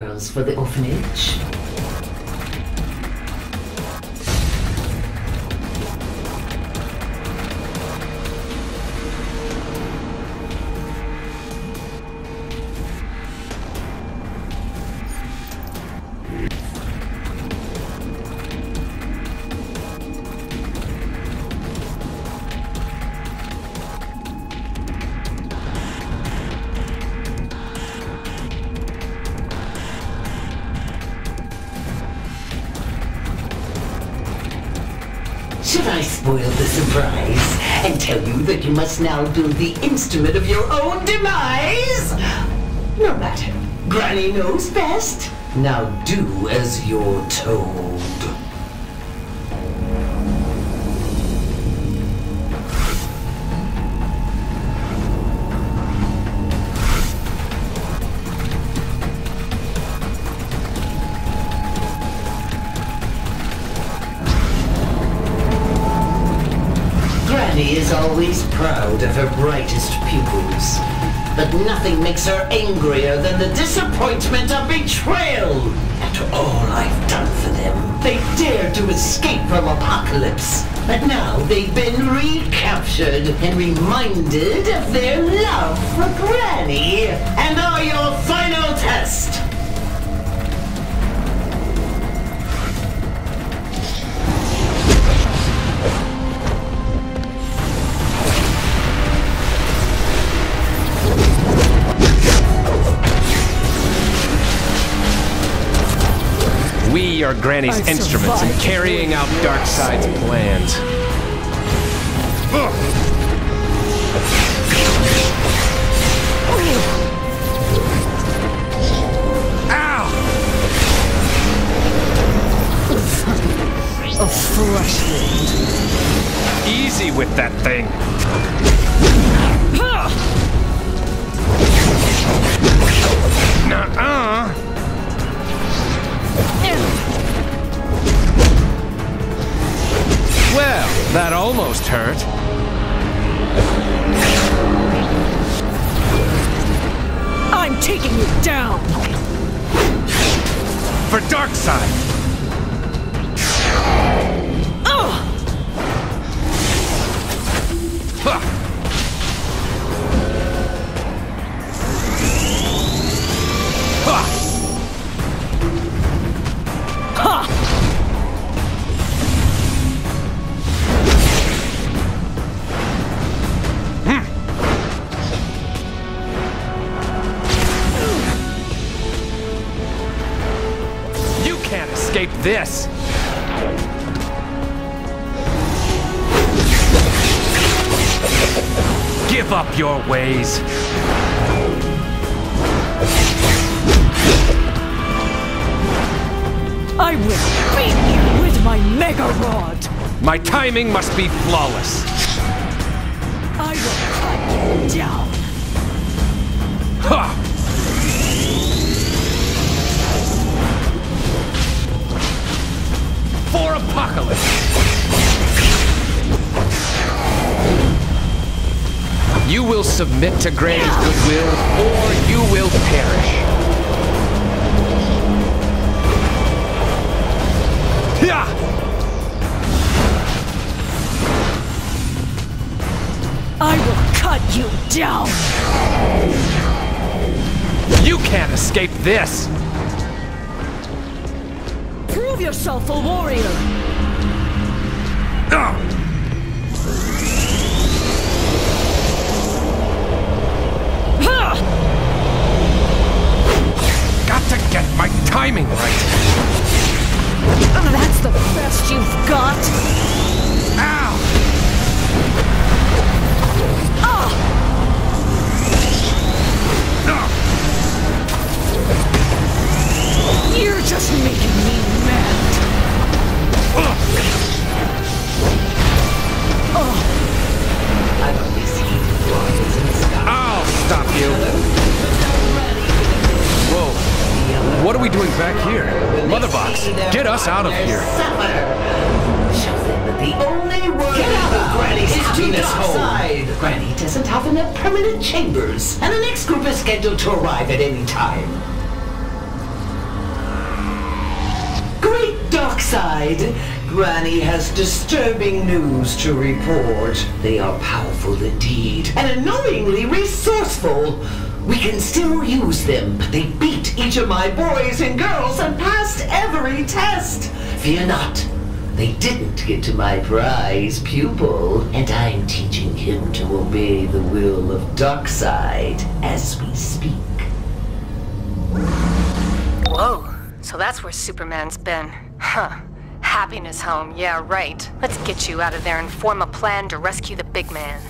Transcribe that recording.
girls for the orphanage. Should I spoil the surprise and tell you that you must now build the instrument of your own demise? No matter. Granny knows best. Now do as you're told. Granny is always proud of her brightest pupils. But nothing makes her angrier than the disappointment of betrayal. After all I've done for them, they dared to escape from Apokolips. But now they've been recaptured and reminded of their love for Granny. Are Granny's I instruments in carrying out Darkseid's plans. Ow! A fresh wound. Easy with that thing. Hurt. I'm taking you down. For Darkseid. Escape this. Give up your ways. I will beat you with my Mega Rod. My timing must be flawless. I will cut you down. Ha! You will submit to Granny's goodwill, or you will perish. Yeah! I will cut you down. You can't escape this! Prove yourself a warrior. Ugh! What are we doing back here? Motherbox, get us out of here. The only word Get out of Granny's happiness hole. Granny doesn't have enough permanent chambers, and the next group is scheduled to arrive at any time. Great Darkseid, Granny has disturbing news to report. They are powerful indeed, and annoyingly resourceful. We can still use them, but they beat each of my boys and girls and passed every test. Fear not. They didn't get to my prize pupil, and I'm teaching him to obey the will of Darkseid as we speak. Whoa, so that's where Superman's been. Huh. Happiness home, yeah, right. Let's get you out of there and form a plan to rescue the big man.